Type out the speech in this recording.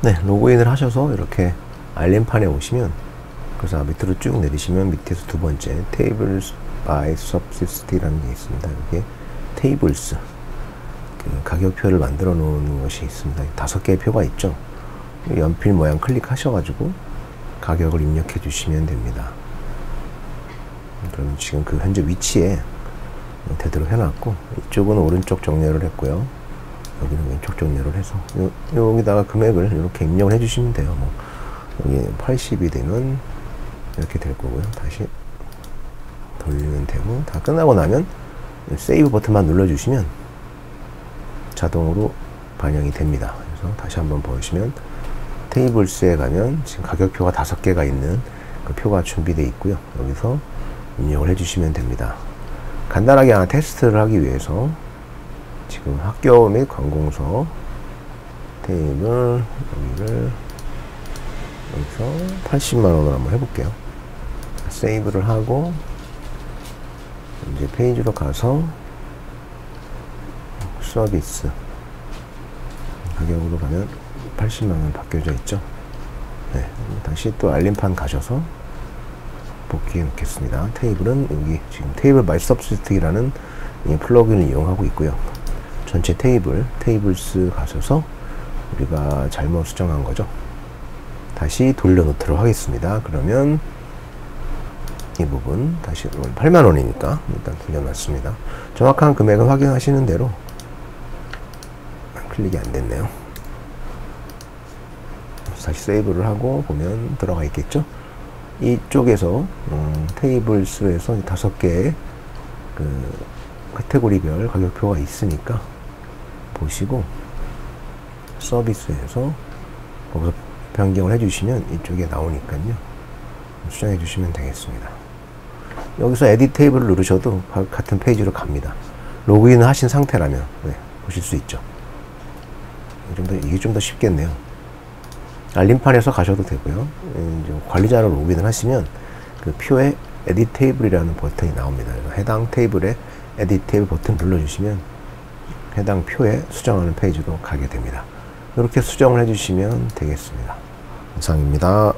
네, 로그인을 하셔서 이렇게 알림판에 오시면 그래서 밑으로 쭉 내리시면 밑에서 두 번째 Tables by Subsist라는 게 있습니다. 여기 Tables 그 가격표를 만들어 놓은 것이 있습니다. 다섯 개의 표가 있죠. 연필 모양 클릭하셔가지고 가격을 입력해 주시면 됩니다. 그럼 지금 그 현재 위치에 대대로 해놨고 이쪽은 오른쪽 정렬을 했고요. 여기는 왼쪽 정렬을 해서 요, 여기다가 금액을 이렇게 입력을 해주시면 돼요. 뭐 여기 80이 되면 이렇게 될 거고요. 다시 돌리면 되고 다 끝나고 나면 세이브 버튼만 눌러주시면 자동으로 반영이 됩니다. 그래서 다시 한번 보시면 테이블스에 가면 지금 가격표가 다섯 개가 있는 그 표가 준비되어 있고요. 여기서 입력을 해주시면 됩니다. 간단하게 하나 테스트를 하기 위해서 지금 학교 및 관공서 테이블 여기를 여기서 80만원을 한번 해볼게요. 세이브를 하고 이제 페이지로 가서 서비스 가격으로 가면 80만원 바뀌어져 있죠. 네, 다시 또 알림판 가셔서 복구해 놓겠습니다. 테이블은 여기 지금 Tables by Supsystic이라는 플러그인을 이용하고 있고요. 전체 테이블, 테이블스 가셔서 우리가 잘못 수정한 거죠. 다시 돌려놓도록 하겠습니다. 그러면 이 부분 다시 8만원이니까 일단 돌려놨습니다. 정확한 금액은 확인하시는 대로 클릭이 안 됐네요. 다시 세이브를 하고 보면 들어가 있겠죠. 이쪽에서 음, Tables에서 다섯 개의 그 카테고리별 가격표가 있으니까 보시고 서비스에서 거기서 변경을 해주시면 이쪽에 나오니까요. 수정해 주시면 되겠습니다. 여기서 Edit Table을 누르셔도 같은 페이지로 갑니다. 로그인을 하신 상태라면 네, 보실 수 있죠. 좀 더, 이게 좀 더 쉽겠네요. 알림판에서 가셔도 되고요. 이제 관리자로 로그인을 하시면 그 표에 Edit Table이라는 버튼이 나옵니다. 해당 테이블에 Edit Table 버튼 눌러주시면 해당 표에 수정하는 페이지로 가게 됩니다. 이렇게 수정을 해주시면 되겠습니다. 이상입니다.